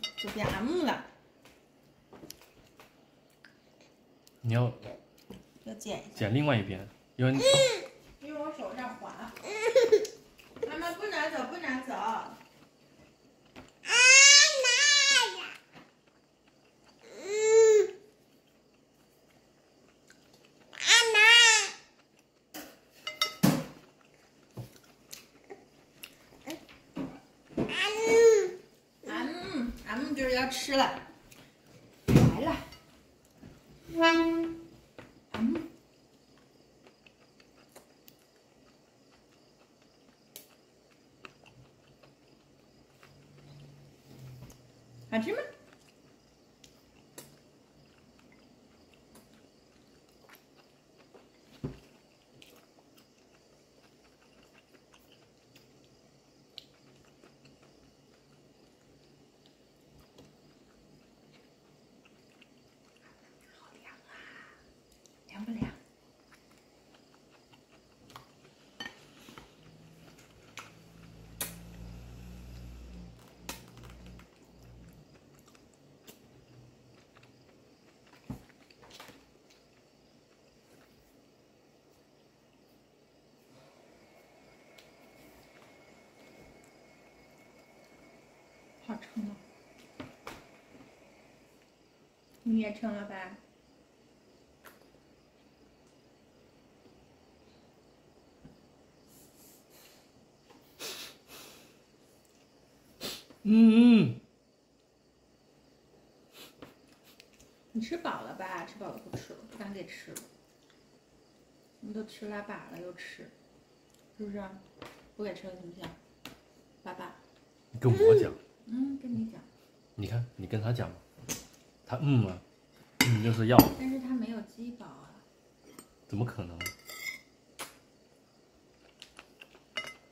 就变 M 了。你要要剪一下，剪另外一边，因为因为我手上滑。妈妈不拿走，不拿走。M M 就是要吃了，来了。嗯好吃吗？好撑啊！你也撑了吧？嗯嗯，你吃饱了吧？吃饱了不吃了，不敢给吃了。你都吃拉粑了又吃，是不是？不给吃了行不行？爸爸，你跟我讲，嗯，跟你讲，你看你跟他讲，他嗯嘛，嗯就是要，但是他没有饥饱啊。怎么可能？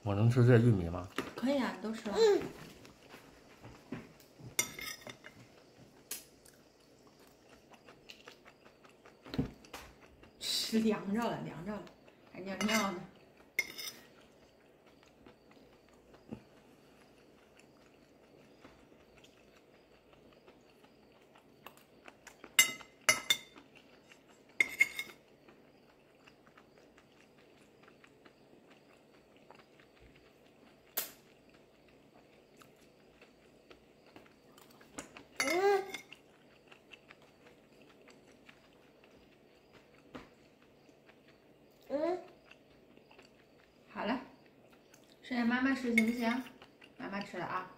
我能吃这玉米吗？可以啊，你都吃了。吃凉着了，凉着了，还尿尿呢。好了，剩下妈妈吃行不行？妈妈吃了啊。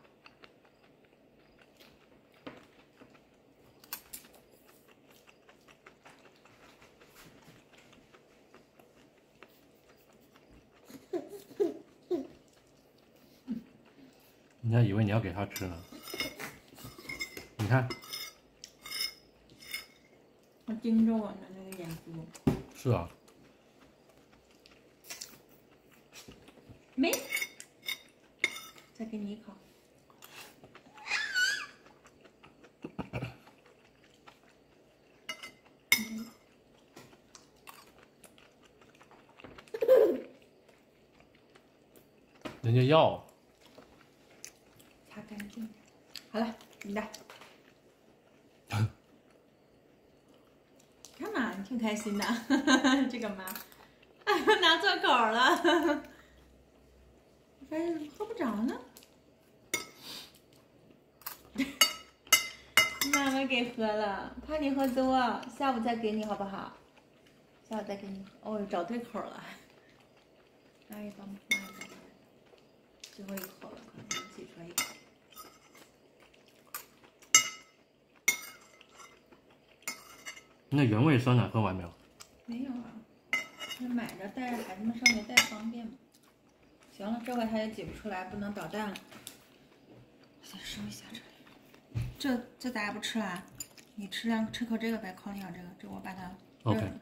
人家以为你要给他吃呢。你看，他盯着我呢，那个眼珠。是啊，没，再给你一口。嗯人家要，擦干净。好了，你的。干嘛？你挺开心的，这个妈，拿错口了。我发现怎么喝不着呢？妈妈给喝了，怕你喝多，下午再给你好不好？下午再给你。哦，找对口了。最后一口了，可能挤出来一口。那原味酸奶喝完没有？没有啊，那买着带着孩子们上学带方便嘛。行了，这回他也挤不出来，不能捣蛋了。先收一下这里。这这咱也不吃了啊，你吃两吃口这个呗，烤鸟这个，这我把它 OK 热